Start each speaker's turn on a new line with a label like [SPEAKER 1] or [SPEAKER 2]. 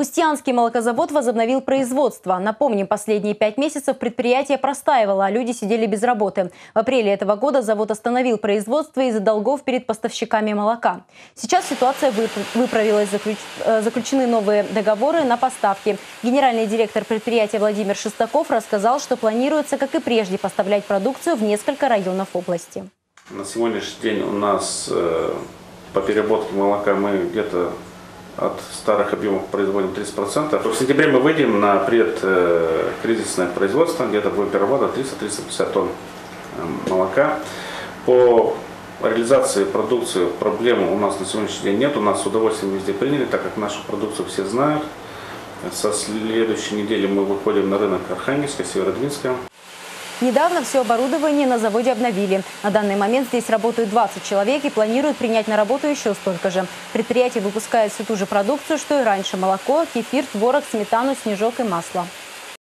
[SPEAKER 1] Устьянский молокозавод возобновил производство. Напомним, последние пять месяцев предприятие простаивало, а люди сидели без работы. В апреле этого года завод остановил производство из-за долгов перед поставщиками молока. Сейчас ситуация выправилась, э, заключены новые договоры на поставки. Генеральный директор предприятия Владимир Шестаков рассказал, что планируется, как и прежде, поставлять продукцию в несколько районов области.
[SPEAKER 2] На сегодняшний день у нас э, по переработке молока мы где-то от старых объемов производим 30%. В сентябре мы выйдем на предкризисное производство, где-то будет перевода 300-350 тонн э, молока. По реализации продукции проблем у нас на сегодняшний день нет. У нас с удовольствием везде приняли, так как нашу продукцию все знают. Со следующей недели мы выходим на рынок Архангельска, Северодвинска.
[SPEAKER 1] Недавно все оборудование на заводе обновили. На данный момент здесь работают 20 человек и планируют принять на работу еще столько же. Предприятие выпускает всю ту же продукцию, что и раньше – молоко, кефир, творог, сметану, снежок и масло.